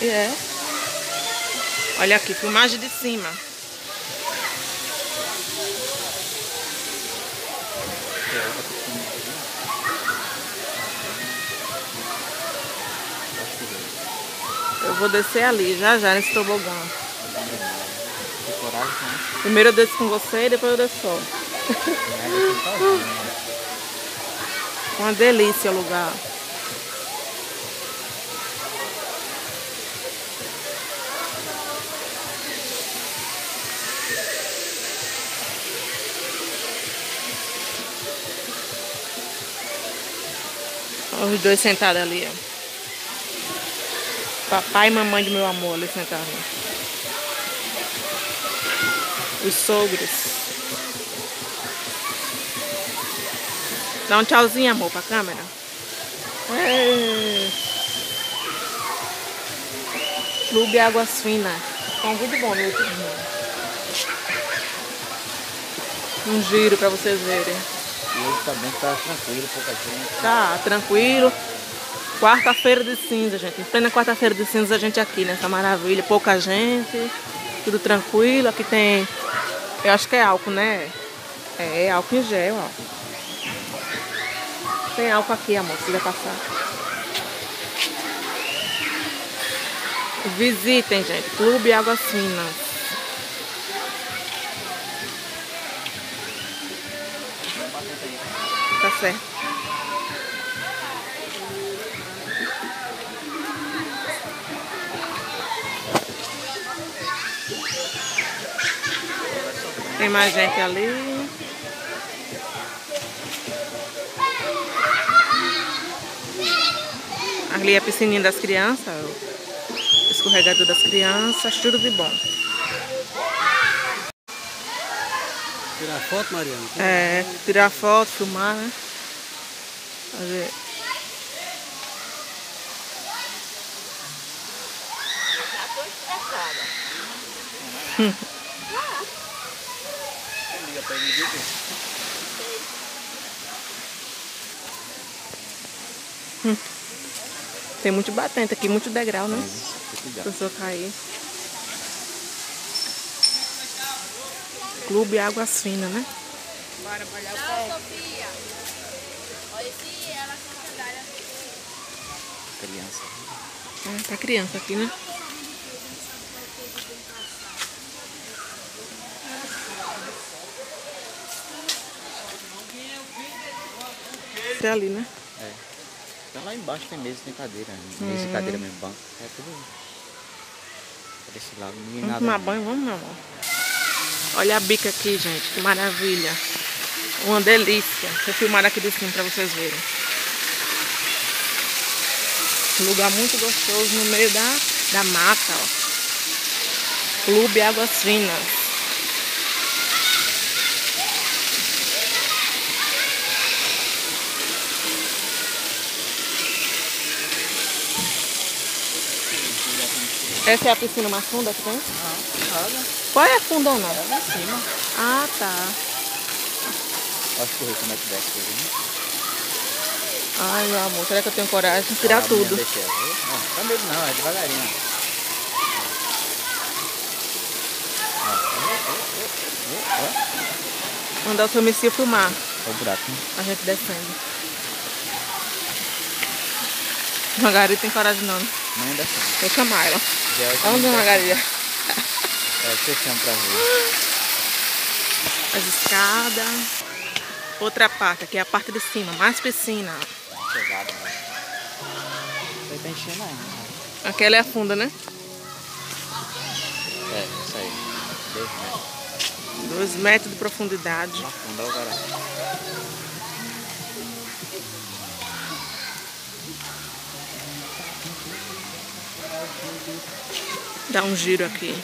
E é. Olha aqui, filmagem de cima. Eu vou descer ali, já já, nesse tobogã. Primeiro eu desço com você e depois eu desço só. Uma delícia o lugar. Os dois sentados ali, ó. Papai e mamãe de meu amor ali sentados. Os sogros. Dá um tchauzinho, amor, pra câmera. É. Clube Águas Finas. Tá um vídeo bom no YouTube. Um giro pra vocês verem. E hoje também tá tranquilo, pouca gente. Tá, tranquilo. Quarta-feira de cinza, gente. Em plena quarta-feira de cinza a gente aqui nessa maravilha. Pouca gente, tudo tranquilo. Aqui tem, eu acho que é álcool, né? É, álcool em gel, ó. Tem álcool aqui, amor, se quiser passar. Visitem, gente. Clube Águas Finas. Certo. Tem mais gente ali. Ali é a piscininha das crianças, o escorregador das crianças, tudo de bom. Tirar foto, Mariana? É, tirar foto, filmar, né? Fazer. Já tô estressada. Liga pra ele, Tem muito batente aqui, muito degrau, né? Pra pessoa cair. Clube Águas Finas, né? Bora molhar o pé. Sofia. Olha se ela com sandália. É, pra criança aqui, né? Até ali, né? É. Então lá embaixo tem mesa, tem cadeira. Mesa, Hum. cadeira mesmo, banco. É tudo. Por esse lado, ninguém Vamos nada. tomar banho, vamos, meu amor. Olha a bica aqui, gente. Que maravilha. Uma delícia. Vou filmar aqui de cima pra vocês verem. Um lugar muito gostoso no meio da, da mata, ó. Clube Águas Finas. Essa é a piscina mais funda que tem? Nada. Qual é a fundona? É lá em cima. Ah, tá. Olha o escorrer como é que desce. vendo? Ai, meu amor, será que eu tenho coragem de tirar Ah, tudo? deixa? Não, tá medo não, é devagarinho. Mandar o seu Messia filmar. Ó o buraco, né? a gente descendo. Margarida tem coragem não. né? Não desce não. Vou chamar ela. É desce. Margarida? É, você chama pra ver. As escadas. Outra parte, aqui é a parte de cima, mais piscina. Chegada, né? Aí tá enchendo ainda. né? Aquela é a funda, né? É, isso aí. Dois metros. Dois metros de profundidade. Fundo, olha o cara. Dá um giro aqui.